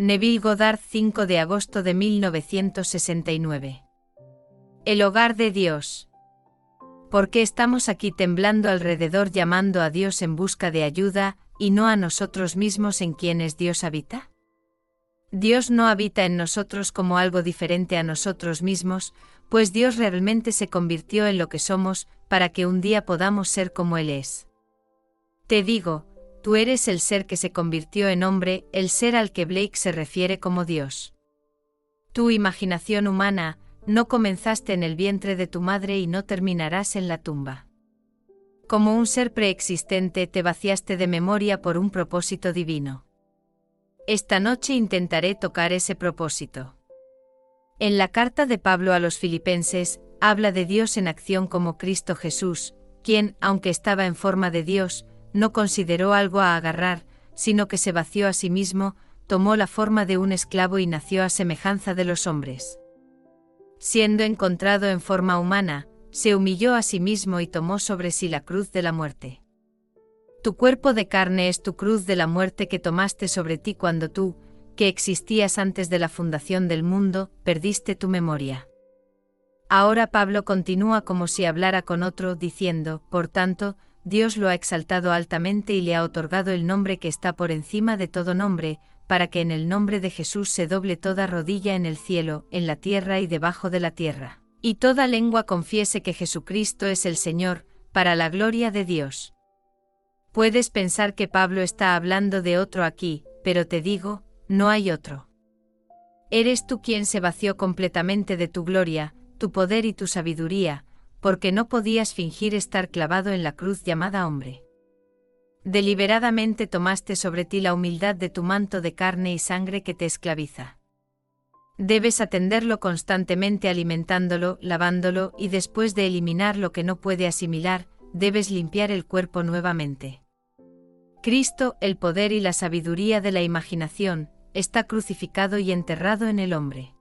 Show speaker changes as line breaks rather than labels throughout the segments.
Neville Goddard 5 de agosto de 1969. El hogar de Dios. ¿Por qué estamos aquí temblando alrededor llamando a Dios en busca de ayuda, y no a nosotros mismos en quienes Dios habita? Dios no habita en nosotros como algo diferente a nosotros mismos, pues Dios realmente se convirtió en lo que somos, para que un día podamos ser como Él es. Te digo, Tú eres el ser que se convirtió en hombre, el ser al que Blake se refiere como Dios. Tu imaginación humana, no comenzaste en el vientre de tu madre y no terminarás en la tumba. Como un ser preexistente te vaciaste de memoria por un propósito divino. Esta noche intentaré tocar ese propósito. En la carta de Pablo a los filipenses, habla de Dios en acción como Cristo Jesús, quien, aunque estaba en forma de Dios, no consideró algo a agarrar, sino que se vació a sí mismo, tomó la forma de un esclavo y nació a semejanza de los hombres. Siendo encontrado en forma humana, se humilló a sí mismo y tomó sobre sí la cruz de la muerte. Tu cuerpo de carne es tu cruz de la muerte que tomaste sobre ti cuando tú, que existías antes de la fundación del mundo, perdiste tu memoria. Ahora Pablo continúa como si hablara con otro, diciendo, por tanto, Dios lo ha exaltado altamente y le ha otorgado el nombre que está por encima de todo nombre, para que en el nombre de Jesús se doble toda rodilla en el cielo, en la tierra y debajo de la tierra, y toda lengua confiese que Jesucristo es el Señor, para la gloria de Dios. Puedes pensar que Pablo está hablando de otro aquí, pero te digo, no hay otro. Eres tú quien se vació completamente de tu gloria, tu poder y tu sabiduría, porque no podías fingir estar clavado en la cruz llamada hombre. Deliberadamente tomaste sobre ti la humildad de tu manto de carne y sangre que te esclaviza. Debes atenderlo constantemente alimentándolo, lavándolo y después de eliminar lo que no puede asimilar, debes limpiar el cuerpo nuevamente. Cristo, el poder y la sabiduría de la imaginación, está crucificado y enterrado en el hombre.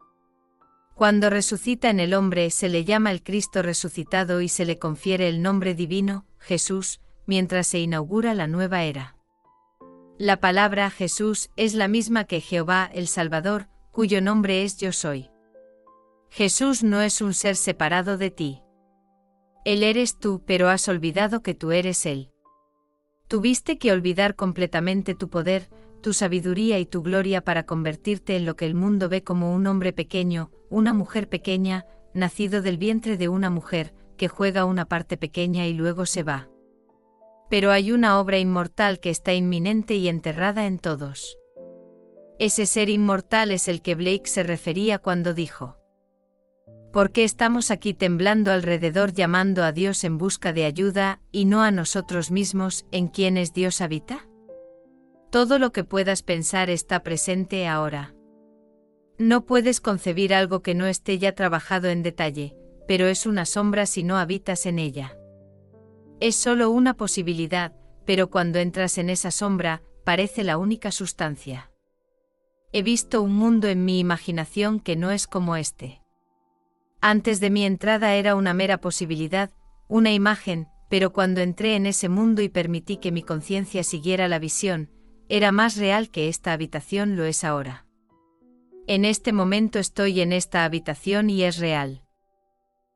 Cuando resucita en el hombre se le llama el Cristo resucitado y se le confiere el nombre divino, Jesús, mientras se inaugura la nueva era. La palabra Jesús es la misma que Jehová el Salvador, cuyo nombre es Yo soy. Jesús no es un ser separado de ti. Él eres tú, pero has olvidado que tú eres Él. Tuviste que olvidar completamente tu poder, tu sabiduría y tu gloria para convertirte en lo que el mundo ve como un hombre pequeño, una mujer pequeña, nacido del vientre de una mujer, que juega una parte pequeña y luego se va. Pero hay una obra inmortal que está inminente y enterrada en todos. Ese ser inmortal es el que Blake se refería cuando dijo. ¿Por qué estamos aquí temblando alrededor llamando a Dios en busca de ayuda, y no a nosotros mismos, en quienes Dios habita? Todo lo que puedas pensar está presente ahora. No puedes concebir algo que no esté ya trabajado en detalle, pero es una sombra si no habitas en ella. Es solo una posibilidad, pero cuando entras en esa sombra, parece la única sustancia. He visto un mundo en mi imaginación que no es como este. Antes de mi entrada era una mera posibilidad, una imagen, pero cuando entré en ese mundo y permití que mi conciencia siguiera la visión, era más real que esta habitación lo es ahora. En este momento estoy en esta habitación y es real.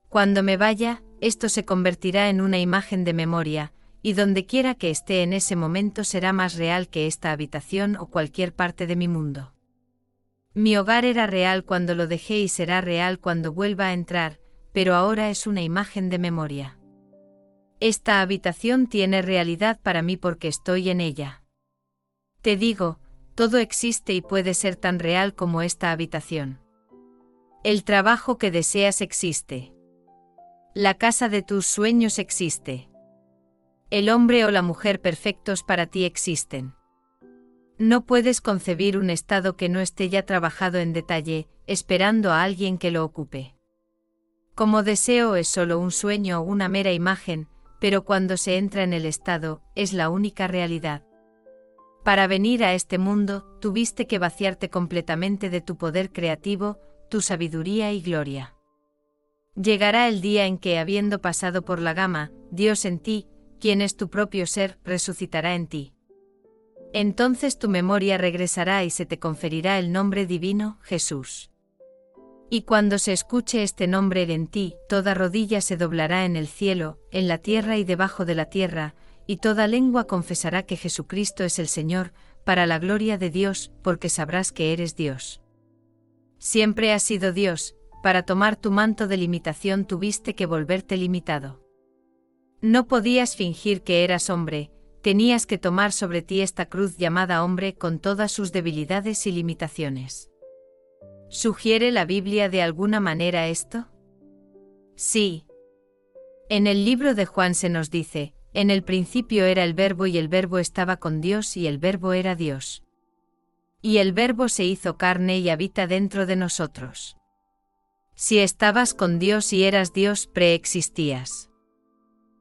Cuando me vaya, esto se convertirá en una imagen de memoria, y donde quiera que esté en ese momento será más real que esta habitación o cualquier parte de mi mundo. Mi hogar era real cuando lo dejé y será real cuando vuelva a entrar, pero ahora es una imagen de memoria. Esta habitación tiene realidad para mí porque estoy en ella. Te digo, todo existe y puede ser tan real como esta habitación. El trabajo que deseas existe. La casa de tus sueños existe. El hombre o la mujer perfectos para ti existen. No puedes concebir un estado que no esté ya trabajado en detalle, esperando a alguien que lo ocupe. Como deseo es solo un sueño o una mera imagen, pero cuando se entra en el estado, es la única realidad. Para venir a este mundo, tuviste que vaciarte completamente de tu poder creativo, tu sabiduría y gloria. Llegará el día en que, habiendo pasado por la gama, Dios en ti, quien es tu propio ser, resucitará en ti. Entonces tu memoria regresará y se te conferirá el nombre divino, Jesús. Y cuando se escuche este nombre en ti, toda rodilla se doblará en el cielo, en la tierra y debajo de la tierra, y toda lengua confesará que Jesucristo es el Señor, para la gloria de Dios, porque sabrás que eres Dios. Siempre has sido Dios, para tomar tu manto de limitación tuviste que volverte limitado. No podías fingir que eras hombre, tenías que tomar sobre ti esta cruz llamada hombre con todas sus debilidades y limitaciones. ¿Sugiere la Biblia de alguna manera esto? Sí. En el libro de Juan se nos dice, en el principio era el verbo y el verbo estaba con Dios y el verbo era Dios. Y el verbo se hizo carne y habita dentro de nosotros. Si estabas con Dios y eras Dios, preexistías.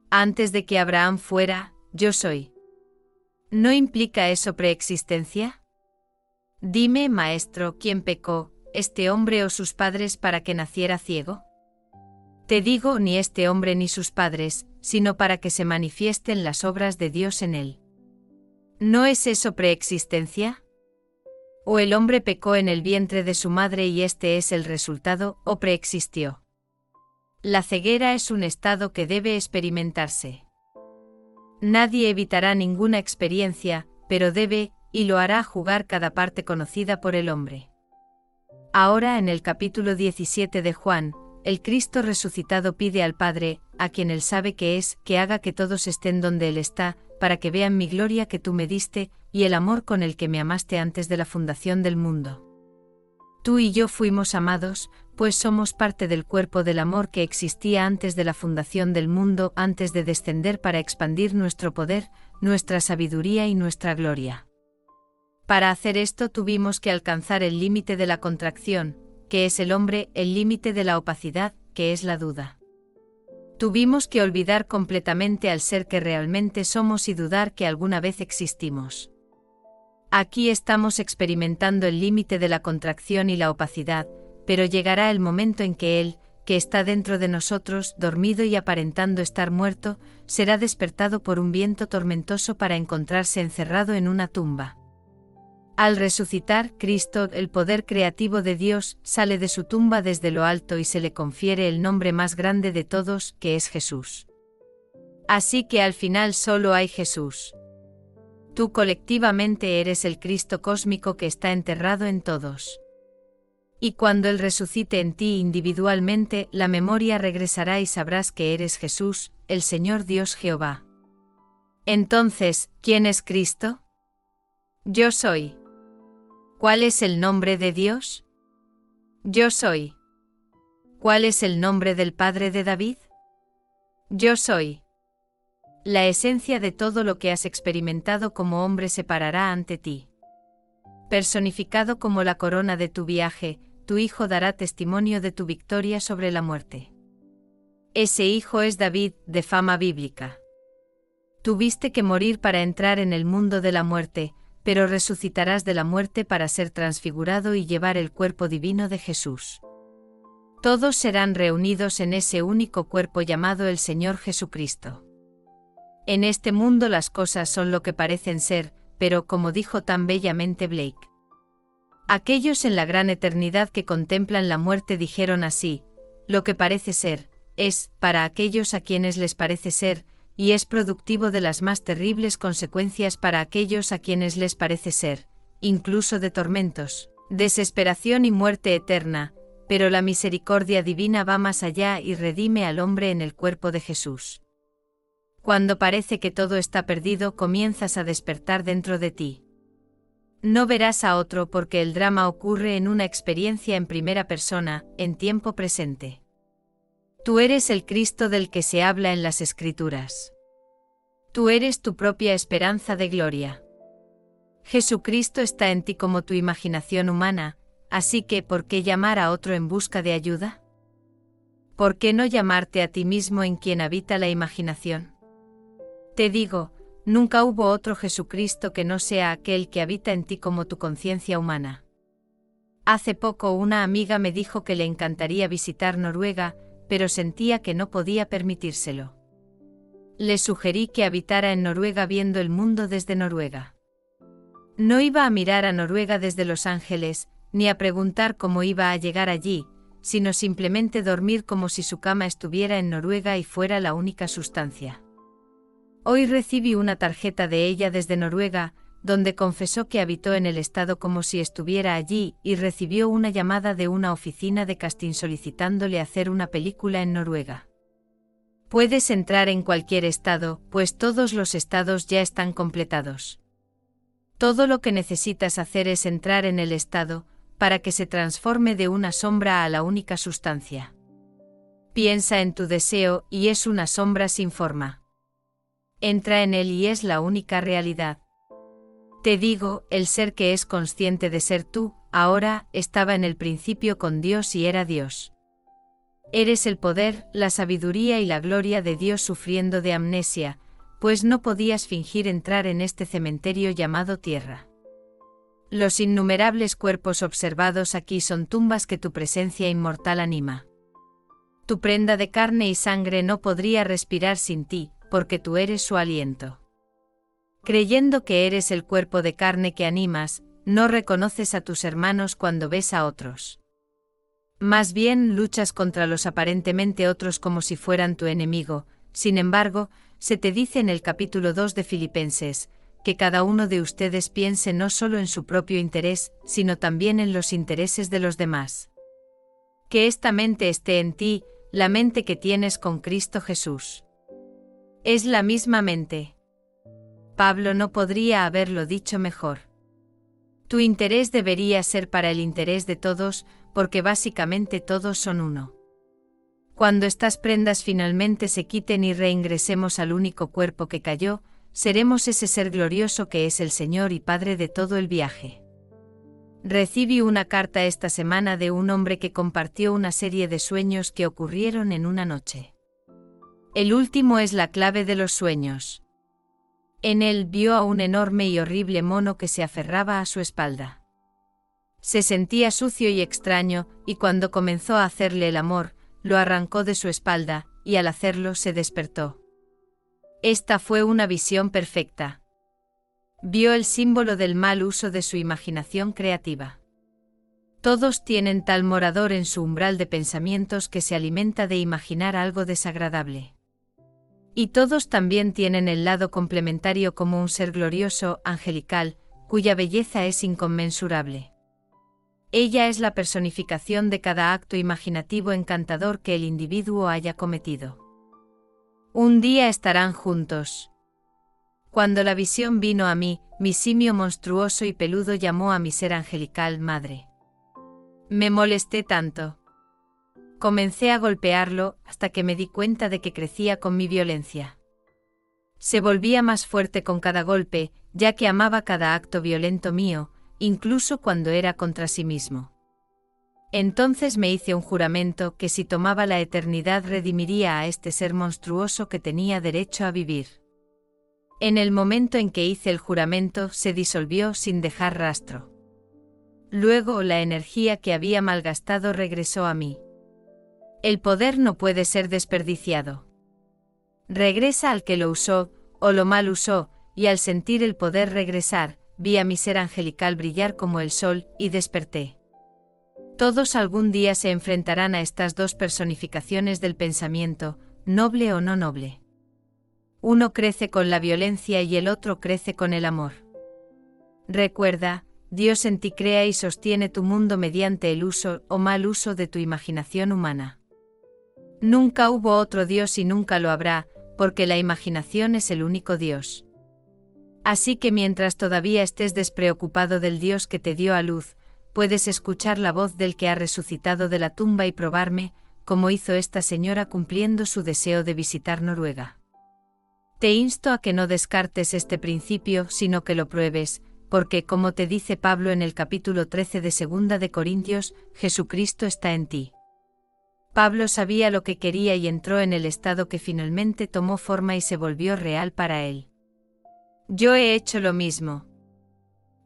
Antes de que Abraham fuera, yo soy. ¿No implica eso preexistencia? Dime, maestro, ¿quién pecó, este hombre o sus padres para que naciera ciego? Te digo, ni este hombre ni sus padres, sino para que se manifiesten las obras de Dios en él. ¿No es eso preexistencia? ¿O el hombre pecó en el vientre de su madre y este es el resultado, o preexistió? La ceguera es un estado que debe experimentarse. Nadie evitará ninguna experiencia, pero debe, y lo hará jugar cada parte conocida por el hombre. Ahora en el capítulo 17 de Juan, el Cristo resucitado pide al Padre, a quien él sabe que es, que haga que todos estén donde él está, para que vean mi gloria que tú me diste, y el amor con el que me amaste antes de la fundación del mundo. Tú y yo fuimos amados, pues somos parte del cuerpo del amor que existía antes de la fundación del mundo, antes de descender para expandir nuestro poder, nuestra sabiduría y nuestra gloria. Para hacer esto tuvimos que alcanzar el límite de la contracción, que es el hombre, el límite de la opacidad, que es la duda. Tuvimos que olvidar completamente al ser que realmente somos y dudar que alguna vez existimos. Aquí estamos experimentando el límite de la contracción y la opacidad, pero llegará el momento en que Él, que está dentro de nosotros, dormido y aparentando estar muerto, será despertado por un viento tormentoso para encontrarse encerrado en una tumba. Al resucitar, Cristo, el poder creativo de Dios, sale de su tumba desde lo alto y se le confiere el nombre más grande de todos, que es Jesús. Así que al final solo hay Jesús. Tú colectivamente eres el Cristo cósmico que está enterrado en todos. Y cuando Él resucite en ti individualmente, la memoria regresará y sabrás que eres Jesús, el Señor Dios Jehová. Entonces, ¿quién es Cristo? Yo soy. ¿Cuál es el nombre de Dios? Yo soy. ¿Cuál es el nombre del Padre de David? Yo soy. La esencia de todo lo que has experimentado como hombre se parará ante ti. Personificado como la corona de tu viaje, tu hijo dará testimonio de tu victoria sobre la muerte. Ese hijo es David, de fama bíblica. Tuviste que morir para entrar en el mundo de la muerte, pero resucitarás de la muerte para ser transfigurado y llevar el cuerpo divino de Jesús. Todos serán reunidos en ese único cuerpo llamado el Señor Jesucristo. En este mundo las cosas son lo que parecen ser, pero como dijo tan bellamente Blake, Aquellos en la gran eternidad que contemplan la muerte dijeron así, lo que parece ser, es, para aquellos a quienes les parece ser, y es productivo de las más terribles consecuencias para aquellos a quienes les parece ser, incluso de tormentos, desesperación y muerte eterna, pero la misericordia divina va más allá y redime al hombre en el cuerpo de Jesús. Cuando parece que todo está perdido comienzas a despertar dentro de ti. No verás a otro porque el drama ocurre en una experiencia en primera persona, en tiempo presente. Tú eres el Cristo del que se habla en las Escrituras. Tú eres tu propia esperanza de gloria. Jesucristo está en ti como tu imaginación humana, así que ¿por qué llamar a otro en busca de ayuda? ¿Por qué no llamarte a ti mismo en quien habita la imaginación? Te digo, Nunca hubo otro Jesucristo que no sea aquel que habita en ti como tu conciencia humana. Hace poco una amiga me dijo que le encantaría visitar Noruega, pero sentía que no podía permitírselo. Le sugerí que habitara en Noruega viendo el mundo desde Noruega. No iba a mirar a Noruega desde Los Ángeles, ni a preguntar cómo iba a llegar allí, sino simplemente dormir como si su cama estuviera en Noruega y fuera la única sustancia. Hoy recibí una tarjeta de ella desde Noruega, donde confesó que habitó en el estado como si estuviera allí y recibió una llamada de una oficina de casting solicitándole hacer una película en Noruega. Puedes entrar en cualquier estado, pues todos los estados ya están completados. Todo lo que necesitas hacer es entrar en el estado, para que se transforme de una sombra a la única sustancia. Piensa en tu deseo y es una sombra sin forma. Entra en él y es la única realidad. Te digo, el ser que es consciente de ser tú, ahora, estaba en el principio con Dios y era Dios. Eres el poder, la sabiduría y la gloria de Dios sufriendo de amnesia, pues no podías fingir entrar en este cementerio llamado tierra. Los innumerables cuerpos observados aquí son tumbas que tu presencia inmortal anima. Tu prenda de carne y sangre no podría respirar sin ti, porque tú eres su aliento. Creyendo que eres el cuerpo de carne que animas, no reconoces a tus hermanos cuando ves a otros. Más bien luchas contra los aparentemente otros como si fueran tu enemigo, sin embargo, se te dice en el capítulo 2 de Filipenses, que cada uno de ustedes piense no solo en su propio interés, sino también en los intereses de los demás. Que esta mente esté en ti, la mente que tienes con Cristo Jesús. Es la misma mente. Pablo no podría haberlo dicho mejor. Tu interés debería ser para el interés de todos, porque básicamente todos son uno. Cuando estas prendas finalmente se quiten y reingresemos al único cuerpo que cayó, seremos ese ser glorioso que es el Señor y Padre de todo el viaje. Recibí una carta esta semana de un hombre que compartió una serie de sueños que ocurrieron en una noche. El último es la clave de los sueños. En él vio a un enorme y horrible mono que se aferraba a su espalda. Se sentía sucio y extraño, y cuando comenzó a hacerle el amor, lo arrancó de su espalda, y al hacerlo se despertó. Esta fue una visión perfecta. Vio el símbolo del mal uso de su imaginación creativa. Todos tienen tal morador en su umbral de pensamientos que se alimenta de imaginar algo desagradable. Y todos también tienen el lado complementario como un ser glorioso, angelical, cuya belleza es inconmensurable. Ella es la personificación de cada acto imaginativo encantador que el individuo haya cometido. Un día estarán juntos. Cuando la visión vino a mí, mi simio monstruoso y peludo llamó a mi ser angelical madre. Me molesté tanto. Comencé a golpearlo hasta que me di cuenta de que crecía con mi violencia. Se volvía más fuerte con cada golpe, ya que amaba cada acto violento mío, incluso cuando era contra sí mismo. Entonces me hice un juramento que si tomaba la eternidad redimiría a este ser monstruoso que tenía derecho a vivir. En el momento en que hice el juramento se disolvió sin dejar rastro. Luego la energía que había malgastado regresó a mí. El poder no puede ser desperdiciado. Regresa al que lo usó, o lo mal usó, y al sentir el poder regresar, vi a mi ser angelical brillar como el sol, y desperté. Todos algún día se enfrentarán a estas dos personificaciones del pensamiento, noble o no noble. Uno crece con la violencia y el otro crece con el amor. Recuerda, Dios en ti crea y sostiene tu mundo mediante el uso o mal uso de tu imaginación humana. Nunca hubo otro Dios y nunca lo habrá, porque la imaginación es el único Dios. Así que mientras todavía estés despreocupado del Dios que te dio a luz, puedes escuchar la voz del que ha resucitado de la tumba y probarme, como hizo esta señora cumpliendo su deseo de visitar Noruega. Te insto a que no descartes este principio, sino que lo pruebes, porque como te dice Pablo en el capítulo 13 de Segunda de Corintios, Jesucristo está en ti. Pablo sabía lo que quería y entró en el estado que finalmente tomó forma y se volvió real para él. Yo he hecho lo mismo.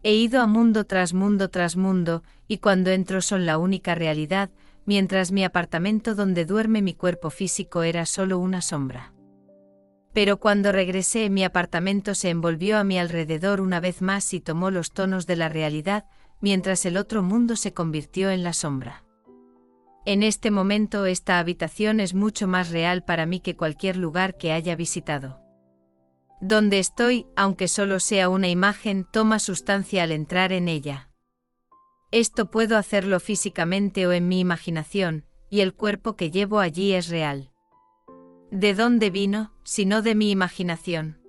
He ido a mundo tras mundo tras mundo, y cuando entro son la única realidad, mientras mi apartamento donde duerme mi cuerpo físico era solo una sombra. Pero cuando regresé mi apartamento se envolvió a mi alrededor una vez más y tomó los tonos de la realidad, mientras el otro mundo se convirtió en la sombra. En este momento esta habitación es mucho más real para mí que cualquier lugar que haya visitado. Donde estoy, aunque solo sea una imagen, toma sustancia al entrar en ella. Esto puedo hacerlo físicamente o en mi imaginación, y el cuerpo que llevo allí es real. ¿De dónde vino, si no de mi imaginación?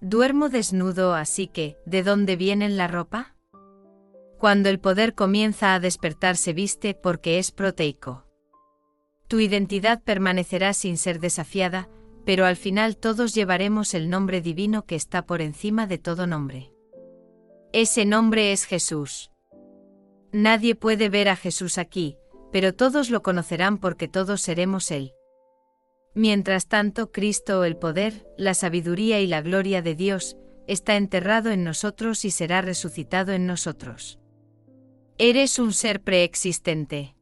Duermo desnudo, así que, ¿de dónde viene la ropa? Cuando el poder comienza a despertarse viste porque es proteico. Tu identidad permanecerá sin ser desafiada, pero al final todos llevaremos el nombre divino que está por encima de todo nombre. Ese nombre es Jesús. Nadie puede ver a Jesús aquí, pero todos lo conocerán porque todos seremos Él. Mientras tanto, Cristo, el poder, la sabiduría y la gloria de Dios, está enterrado en nosotros y será resucitado en nosotros. Eres un ser preexistente.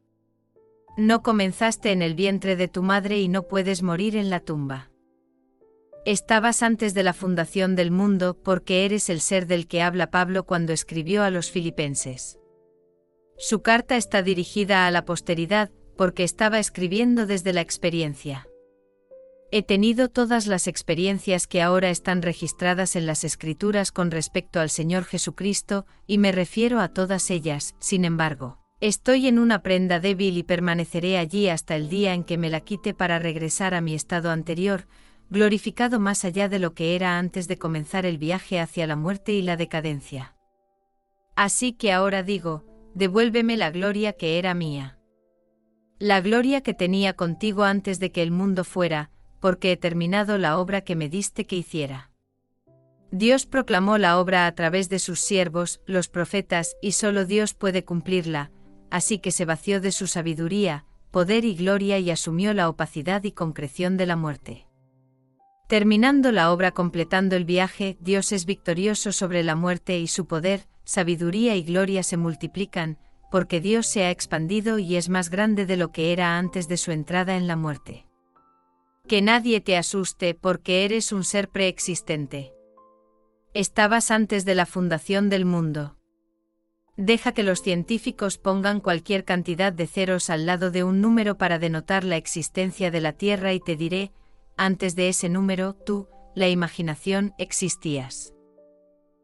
No comenzaste en el vientre de tu madre y no puedes morir en la tumba. Estabas antes de la fundación del mundo porque eres el ser del que habla Pablo cuando escribió a los filipenses. Su carta está dirigida a la posteridad porque estaba escribiendo desde la experiencia. He tenido todas las experiencias que ahora están registradas en las escrituras con respecto al Señor Jesucristo, y me refiero a todas ellas, sin embargo. Estoy en una prenda débil y permaneceré allí hasta el día en que me la quite para regresar a mi estado anterior, glorificado más allá de lo que era antes de comenzar el viaje hacia la muerte y la decadencia. Así que ahora digo, devuélveme la gloria que era mía. La gloria que tenía contigo antes de que el mundo fuera, porque he terminado la obra que me diste que hiciera. Dios proclamó la obra a través de sus siervos, los profetas, y solo Dios puede cumplirla, así que se vació de su sabiduría, poder y gloria y asumió la opacidad y concreción de la muerte. Terminando la obra completando el viaje, Dios es victorioso sobre la muerte y su poder, sabiduría y gloria se multiplican, porque Dios se ha expandido y es más grande de lo que era antes de su entrada en la muerte. Que nadie te asuste porque eres un ser preexistente. Estabas antes de la fundación del mundo. Deja que los científicos pongan cualquier cantidad de ceros al lado de un número para denotar la existencia de la Tierra y te diré, antes de ese número, tú, la imaginación, existías.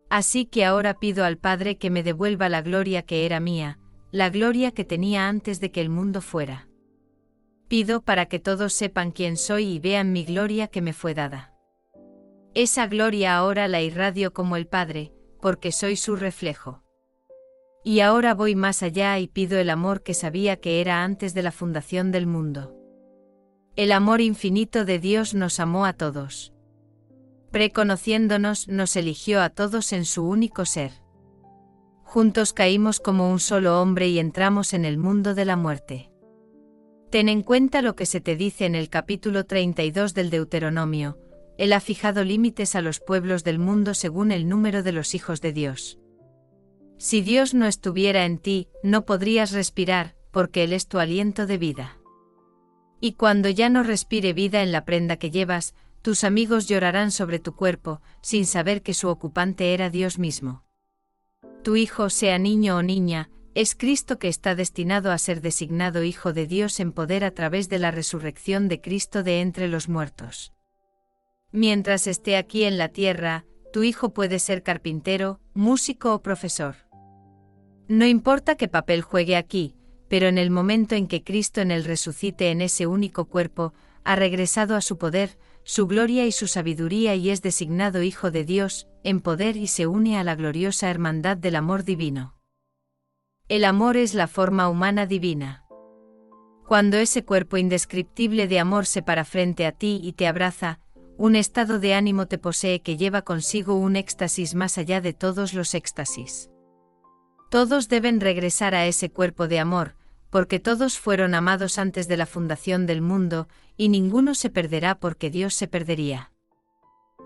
Así que ahora pido al Padre que me devuelva la gloria que era mía, la gloria que tenía antes de que el mundo fuera. Pido para que todos sepan quién soy y vean mi gloria que me fue dada. Esa gloria ahora la irradio como el Padre, porque soy su reflejo. Y ahora voy más allá y pido el amor que sabía que era antes de la fundación del mundo. El amor infinito de Dios nos amó a todos. Preconociéndonos, nos eligió a todos en su único ser. Juntos caímos como un solo hombre y entramos en el mundo de la muerte. Ten en cuenta lo que se te dice en el capítulo 32 del Deuteronomio, Él ha fijado límites a los pueblos del mundo según el número de los hijos de Dios. Si Dios no estuviera en ti, no podrías respirar, porque Él es tu aliento de vida. Y cuando ya no respire vida en la prenda que llevas, tus amigos llorarán sobre tu cuerpo, sin saber que su ocupante era Dios mismo. Tu hijo, sea niño o niña, es Cristo que está destinado a ser designado Hijo de Dios en poder a través de la resurrección de Cristo de entre los muertos. Mientras esté aquí en la tierra, tu hijo puede ser carpintero, músico o profesor. No importa qué papel juegue aquí, pero en el momento en que Cristo en él resucite en ese único cuerpo, ha regresado a su poder, su gloria y su sabiduría y es designado Hijo de Dios, en poder y se une a la gloriosa hermandad del amor divino. El amor es la forma humana divina. Cuando ese cuerpo indescriptible de amor se para frente a ti y te abraza, un estado de ánimo te posee que lleva consigo un éxtasis más allá de todos los éxtasis. Todos deben regresar a ese cuerpo de amor, porque todos fueron amados antes de la fundación del mundo, y ninguno se perderá porque Dios se perdería.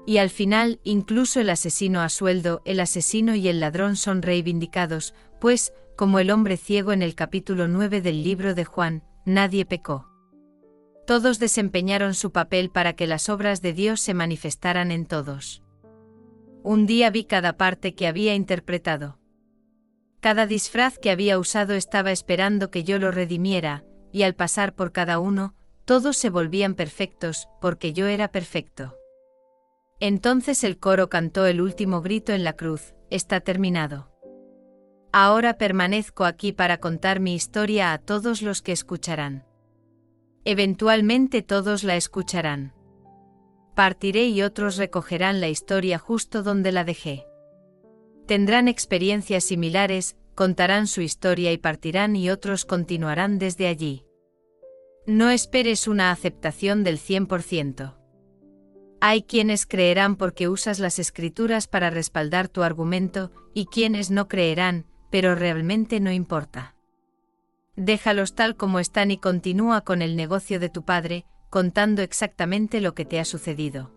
Y al final, incluso el asesino a sueldo, el asesino y el ladrón son reivindicados, pues, como el hombre ciego en el capítulo 9 del libro de Juan, nadie pecó. Todos desempeñaron su papel para que las obras de Dios se manifestaran en todos. Un día vi cada parte que había interpretado. Cada disfraz que había usado estaba esperando que yo lo redimiera, y al pasar por cada uno, todos se volvían perfectos, porque yo era perfecto. Entonces el coro cantó el último grito en la cruz, está terminado. Ahora permanezco aquí para contar mi historia a todos los que escucharán. Eventualmente todos la escucharán. Partiré y otros recogerán la historia justo donde la dejé. Tendrán experiencias similares, contarán su historia y partirán y otros continuarán desde allí. No esperes una aceptación del 100%. Hay quienes creerán porque usas las escrituras para respaldar tu argumento, y quienes no creerán, pero realmente no importa. Déjalos tal como están y continúa con el negocio de tu padre, contando exactamente lo que te ha sucedido.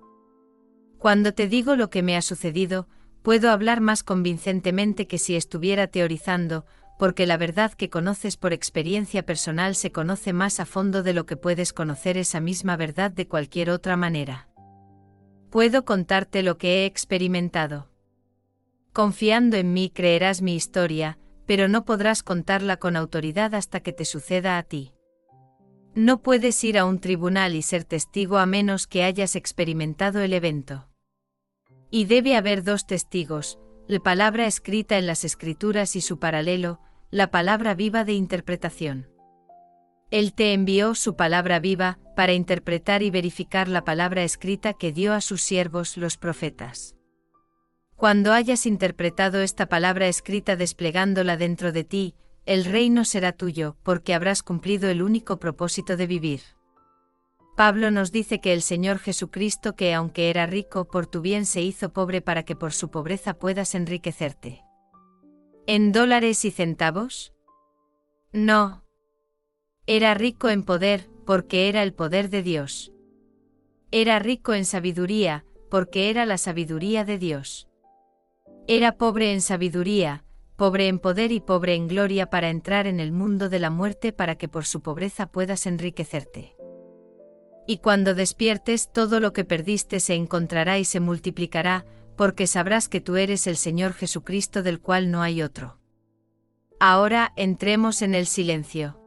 Cuando te digo lo que me ha sucedido, puedo hablar más convincentemente que si estuviera teorizando, porque la verdad que conoces por experiencia personal se conoce más a fondo de lo que puedes conocer esa misma verdad de cualquier otra manera. Puedo contarte lo que he experimentado. Confiando en mí creerás mi historia, pero no podrás contarla con autoridad hasta que te suceda a ti. No puedes ir a un tribunal y ser testigo a menos que hayas experimentado el evento. Y debe haber dos testigos, la palabra escrita en las escrituras y su paralelo, la palabra viva de interpretación. Él te envió su palabra viva, para interpretar y verificar la palabra escrita que dio a sus siervos los profetas. Cuando hayas interpretado esta palabra escrita desplegándola dentro de ti, el reino será tuyo, porque habrás cumplido el único propósito de vivir. Pablo nos dice que el Señor Jesucristo, que aunque era rico, por tu bien se hizo pobre para que por su pobreza puedas enriquecerte. ¿En dólares y centavos? No. Era rico en poder, porque era el poder de Dios. Era rico en sabiduría, porque era la sabiduría de Dios. Era pobre en sabiduría, pobre en poder y pobre en gloria para entrar en el mundo de la muerte para que por su pobreza puedas enriquecerte. Y cuando despiertes todo lo que perdiste se encontrará y se multiplicará, porque sabrás que tú eres el Señor Jesucristo del cual no hay otro. Ahora entremos en el silencio.